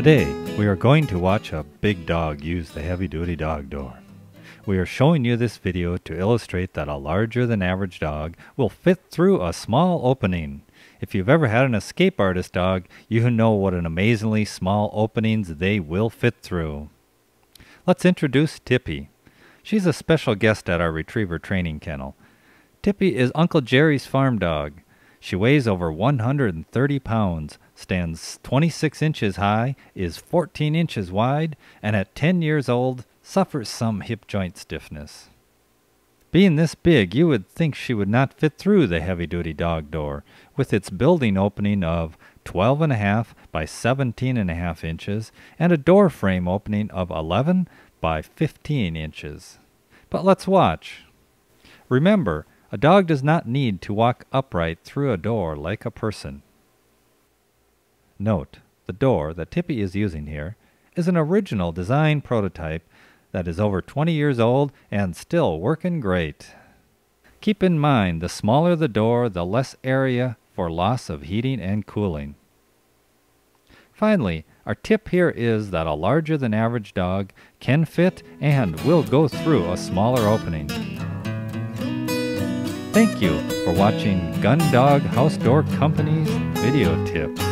Today, we are going to watch a big dog use the heavy-duty dog door. We are showing you this video to illustrate that a larger than average dog will fit through a small opening. If you've ever had an escape artist dog, you know what an amazingly small openings they will fit through. Let's introduce Tippy. She's a special guest at our retriever training kennel. Tippy is Uncle Jerry's farm dog. She weighs over 130 pounds, stands 26 inches high, is 14 inches wide, and at 10 years old suffers some hip joint stiffness. Being this big, you would think she would not fit through the heavy-duty dog door, with its building opening of 12.5 by 17.5 inches and a door frame opening of 11 by 15 inches. But let's watch. Remember, a dog does not need to walk upright through a door like a person. Note, the door that Tippy is using here is an original design prototype that is over 20 years old and still working great. Keep in mind, the smaller the door, the less area for loss of heating and cooling. Finally, our tip here is that a larger than average dog can fit and will go through a smaller opening. Thank you for watching Gun Dog House Door Company's video tips.